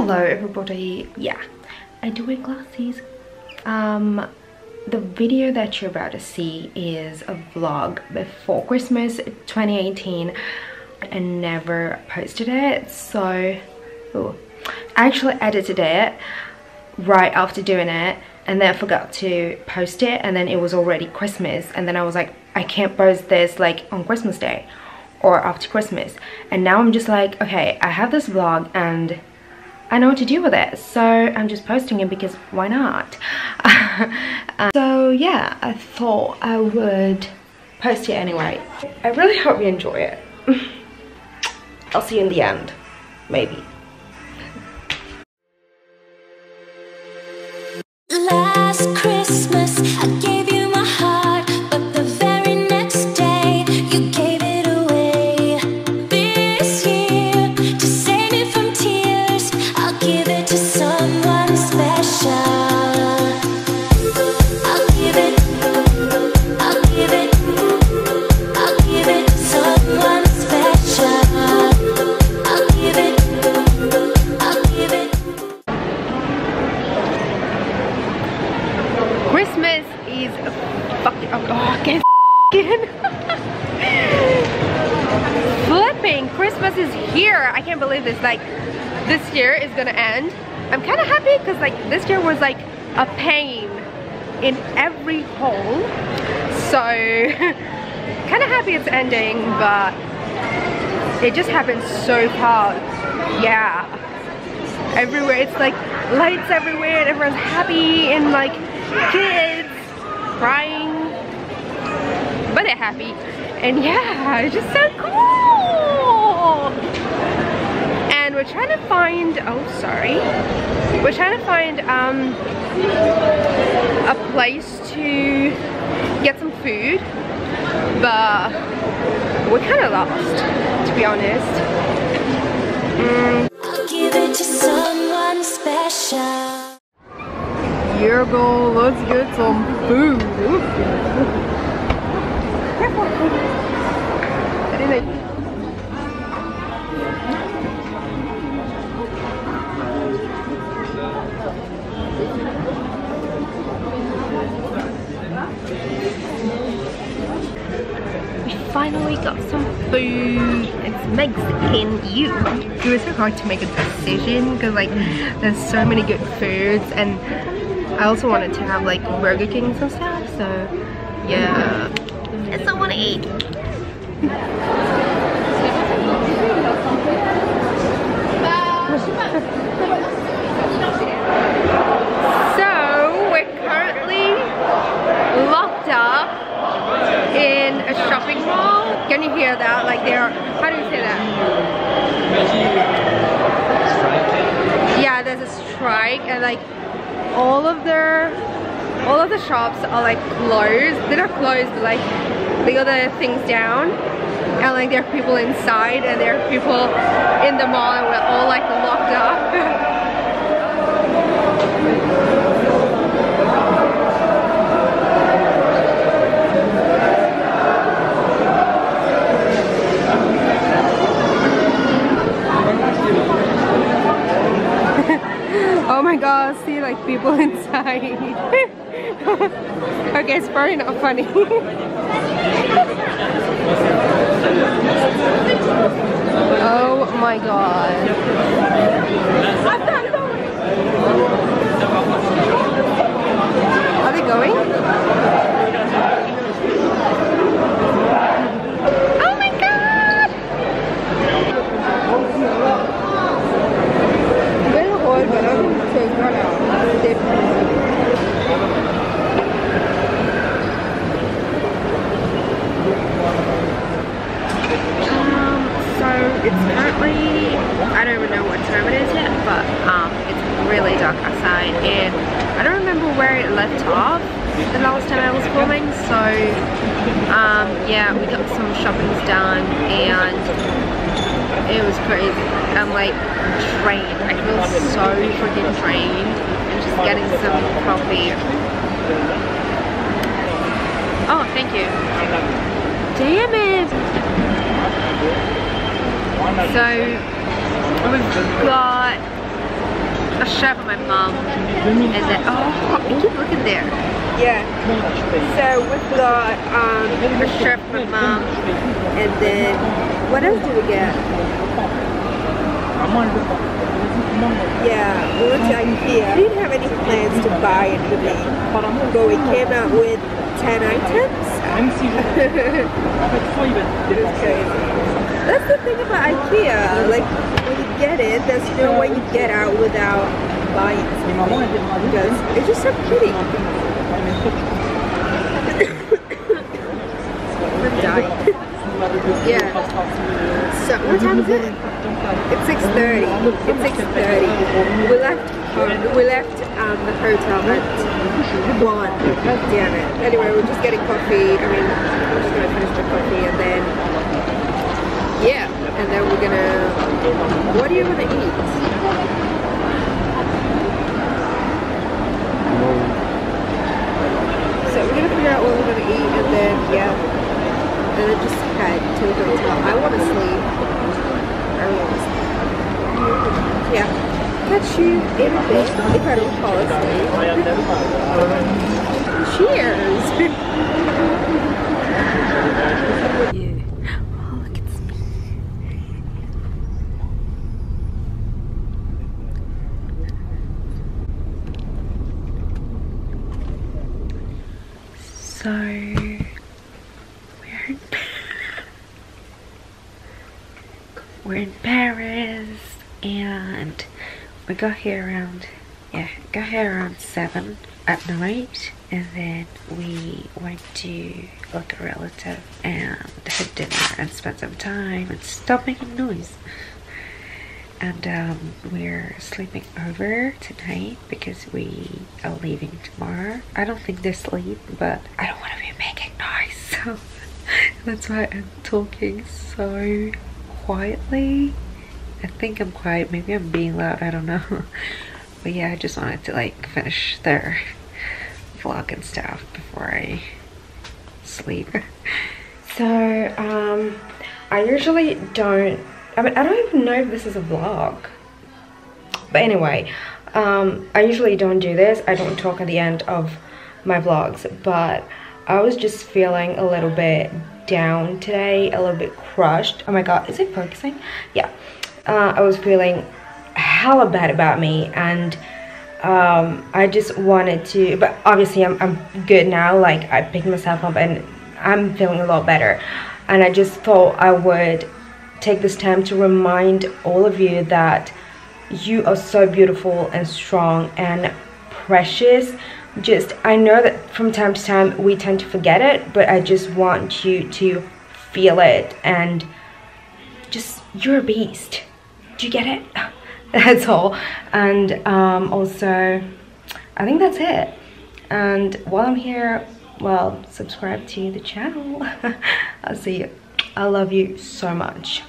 Hello everybody. Yeah, I do wear glasses. Um, the video that you're about to see is a vlog before Christmas 2018 and never posted it. So, ooh, I actually edited it right after doing it and then I forgot to post it and then it was already Christmas and then I was like, I can't post this like on Christmas Day or after Christmas. And now I'm just like, okay, I have this vlog and I know what to do with it. So I'm just posting it because why not? uh, so yeah, I thought I would post it anyway. I really hope you enjoy it. I'll see you in the end, maybe. Christmas is fucking oh. Flipping Christmas is here. I can't believe this. Like this year is gonna end. I'm kind of happy because like this year was like a pain in every hole. So kind of happy it's ending, but it just happened so fast. Yeah everywhere. It's like lights everywhere and everyone's happy and like kids crying. But they're happy. And yeah, it's just so cool. And we're trying to find, oh sorry. We're trying to find um, a place to get some food. But we're kind of lost, to be honest. Mm, I'll give it to someone special. Here go, let's get some food. We finally got some food. It's Mexican. You. It was so hard to make a decision because like there's so many good foods and I also wanted to have like Burger King and stuff. So yeah, I still want to eat. So we're currently locked up in a shopping mall. Can you hear that? Like they're, how do you say that? Yeah, there's a strike and like all of their, all the shops are like closed. They're not closed, but like they got the things down. And like there are people inside and there are people in the mall and we're all like locked up. Oh my god, see like people inside. okay, it's probably not funny. oh my god. Are they going? Oh my god! Very hard, but I'm so gone out. Um, so it's currently, I don't even know what time it is yet, but um, it's really dark and I don't remember where it left off the last time I was filming, so um, yeah, we got some shoppings done and it was crazy. I'm like drained. I feel so freaking drained. I'm just getting some coffee. Oh, thank you. Damn it! So we've got shirt for my mom. And then, oh, I keep looking there. Yeah. So we've got um, a shirt my mom. And then, what else do we get? Yeah, we went to IKEA. We didn't have any plans to buy anything, but we came out with 10 items. crazy. That's the thing about IKEA. Like, get it, there's no way you get out without buying something. Because it's just so pretty. I'm dying. yeah. So, what time is it? It's 6.30. It's 6.30. We left home, we left um, the hotel at 1. Damn it. Anyway, we're just getting coffee. I mean, we're just going to finish the coffee and then, yeah. And then we're going to, what are you going to eat? So we're going to figure out what we're going to eat and then, yeah. And then just head to the hotel. I want to sleep. I want to sleep. Yeah. Catch you in a bit if I don't fall asleep. Cheers! yeah. Oh, look, it's me. So, we're in, we're in Paris and we got here around, yeah, got here around 7 at night and then we went to look a relative and had dinner and spent some time and stop making noise. And um, we're sleeping over tonight because we are leaving tomorrow. I don't think they sleep, but I don't want to be making noise, so that's why I'm talking so quietly. I think I'm quiet. Maybe I'm being loud. I don't know. But yeah, I just wanted to like finish their vlog and stuff before I sleep. So um, I usually don't. I mean, I don't even know if this is a vlog. But anyway, um, I usually don't do this. I don't talk at the end of my vlogs, but I was just feeling a little bit down today, a little bit crushed. Oh my god, is it focusing? Yeah. Uh, I was feeling hella bad about me and um, I just wanted to, but obviously I'm, I'm good now. Like I picked myself up and I'm feeling a lot better. And I just thought I would take this time to remind all of you that you are so beautiful and strong and precious just i know that from time to time we tend to forget it but i just want you to feel it and just you're a beast. Do you get it? That's all. And um, also i think that's it. And while i'm here well subscribe to the channel. I'll see you. I love you so much